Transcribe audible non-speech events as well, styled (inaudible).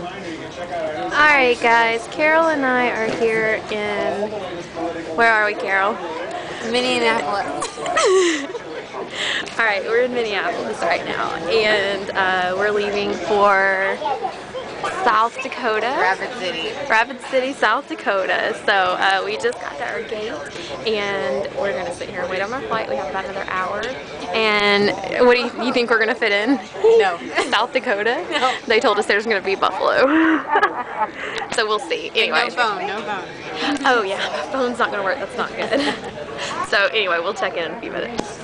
Alright guys, Carol and I are here in, where are we Carol? Minneapolis. (laughs) Alright, we're in Minneapolis right now and uh, we're leaving for South Dakota. Rapid City. Rapid City, South Dakota. So uh, we just got to our gate and we're going to sit here and wait on our flight. We have about another hour. And what do you, you think we're going to fit in? No. (laughs) South Dakota? No. They told us there's going to be buffalo. (laughs) so we'll see. Anyway. No phone, no phone. Oh yeah, my phone's not going to work. That's not good. (laughs) so anyway, we'll check in in a few minutes.